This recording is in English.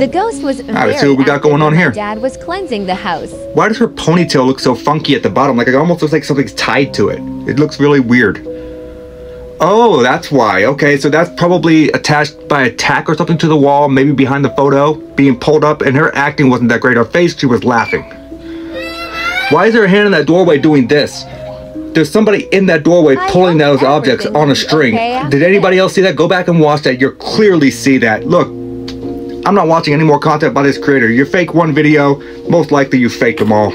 The ghost was let's very see what we got going on here. Dad was cleansing the house. Why does her ponytail look so funky at the bottom? Like it almost looks like something's tied to it. It looks really weird. Oh, that's why. Okay, so that's probably attached by a tack or something to the wall, maybe behind the photo, being pulled up, and her acting wasn't that great. Her face, she was laughing. Why is there a hand in that doorway doing this? There's somebody in that doorway I pulling those objects on a string. okay Did anybody this. else see that? Go back and watch that. You'll clearly see that. Look, I'm not watching any more content by this creator. You fake one video, most likely you fake them all.